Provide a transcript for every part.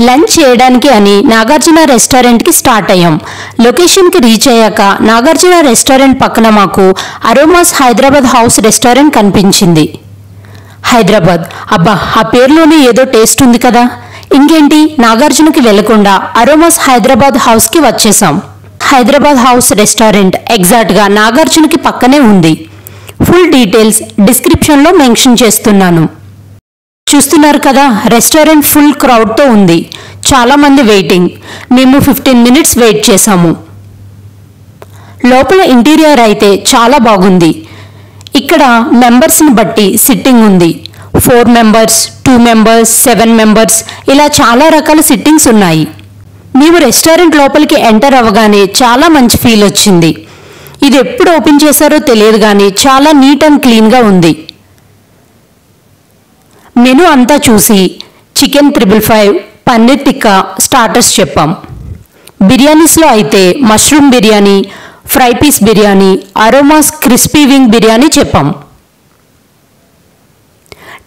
Lunch చేయడానికి అని నాగార్జున రెస్టారెంట్కి స్టార్ట్ అయ్యాం. లొకేషన్కి రీచ్ అయ్యాక నాగార్జున రెస్టారెంట్ పక్కన మాకు అరోమాస్ హైదరాబాద్ హౌస్ రెస్టారెంట్ కనిపించింది. హైదరాబాద్? అబ్బా ఆ పేరులోనే ఏదో టేస్ట్ ఉంది కదా. ఇంకేంటి? నాగార్జునకి వెళ్ళకుండా అరోమాస్ హైదరాబాద్ హౌస్కి వచ్చేసాం. హైదరాబాద్ హౌస్ రెస్టారెంట్ ఎగ్జాక్ట్గా నాగార్జునకి పక్కనే ఉంది. ఫుల్ డీటెయిల్స్ డిస్క్రిప్షన్లో మెన్షన్ చేస్తున్నాను. చూస్తున్నారు కదా రెస్టారెంట్ ఫుల్ క్రౌడ్తో ఉంది. చాలామంది వెయిటింగ్ మేము ఫిఫ్టీన్ మినిట్స్ వెయిట్ చేశాము. లోపల ఇంటీరియర్ అయితే చాలా బాగుంది. ఇక్కడ మెంబర్స్ని బట్టి సిట్టింగ్ ఉంది. Four members two members seven members ఇలా చాలా రకాల సిట్టింగ్స్ ఉన్నాయి. మేము రెస్టారెంట్ లోపలికి ఎంటర్ అవ్వగానే చాలా మంచి ఫీల్ వచ్చింది. ఇది ఎప్పుడు ఓపెన్ చేశారో తెలియదు కానీ చాలా నీట్ అండ్ క్లీన్గా ఉంది. మెను అంతా చూసి chicken triple five paneer tikka starters చెప్పాం. బిర్యానీస్లో అయితే mushroom biryani fry piece biryani aromas crispy wing biryani చెప్పాం.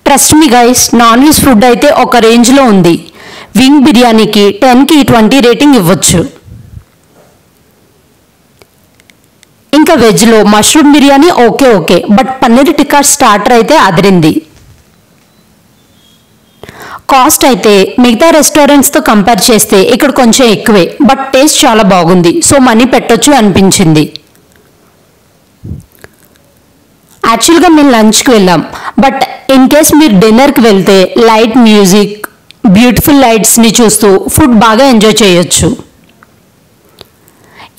Trust me guys non veg food అయితే ఒక రేంజ్లో ఉంది. వింగ్ బిర్యానీకి టెన్కి ట్వంటీ రేటింగ్ ఇవ్వచ్చు. ఇంకా వెజ్లో mushroom biryani okay okay but paneer tikka starter అయితే అదిరింది. కాస్ట్ అయితే మిగతా రెస్టారెంట్స్తో కంపేర్ చేస్తే ఇక్కడ కొంచెం ఎక్కువే బట్ టేస్ట్ చాలా బాగుంది. సో మనీ పెట్టొచ్చు అనిపించింది. యాక్చువల్గా మేము లంచ్కి వెళ్ళాం బట్ ఇన్ కేస్ మీరు డిన్నర్కి వెళ్తే లైట్ మ్యూజిక్ బ్యూటిఫుల్ లైట్స్ని చూస్తూ ఫుడ్ బాగా ఎంజాయ్ చేయొచ్చు.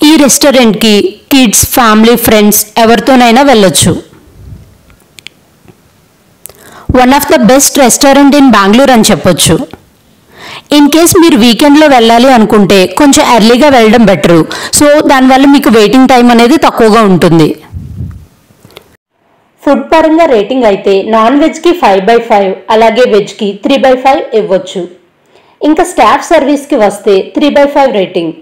ఈ రెస్టారెంట్కి కిడ్స్ ఫ్యామిలీ ఫ్రెండ్స్ ఎవరితోనైనా వెళ్ళొచ్చు. One of the best restaurant in Bengaluru అని చెప్పొచ్చు. ఇన్ కేస్ మీరు వీకెండ్లో వెళ్ళాలి అనుకుంటే కొంచెం ఎర్లీగా వెళ్ళడం బెటరు సో దానివల్ల మీకు వెయిటింగ్ టైం అనేది తక్కువగా ఉంటుంది. ఫుడ్ పరంగా రేటింగ్ అయితే నాన్ వెజ్కి ఫైవ్ బై ఫైవ్ అలాగే వెజ్కి త్రీ బై ఫైవ్ ఇవ్వచ్చు. ఇంకా స్టాఫ్ సర్వీస్కి వస్తే three by five rating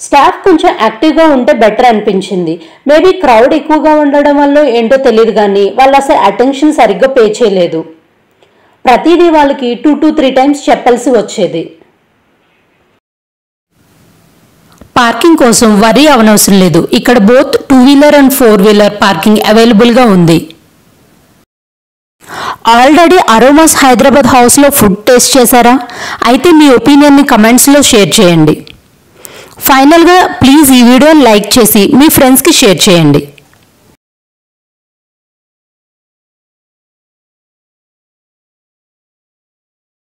staff కొంచెం యాక్టివ్గా ఉంటే బెటర్ అనిపించింది. మేబీ క్రౌడ్ ఎక్కువగా ఉండడం వల్ల ఏంటో తెలియదు కానీ వాళ్ళు అసలు అటెన్షన్ సరిగ్గా పే చేయలేదు. ప్రతిదీ వాళ్ళకి టూ టూ త్రీ టైమ్స్ చెప్పాల్సి వచ్చేది. పార్కింగ్ కోసం వరీ అవనవసరం లేదు. ఇక్కడ both two wheeler and four wheeler parking అవైలబుల్గా ఉంది. ఆల్రెడీ అరోమాస్ హైదరాబాద్ హౌస్లో ఫుడ్ టేస్ట్ చేశారా? అయితే మీ ఒపీనియన్ని కమెంట్స్లో షేర్ చేయండి. ఫైనల్గా ప్లీజ్ ఈ వీడియోని లైక్ చేసి మీ ఫ్రెండ్స్కి షేర్ చేయండి.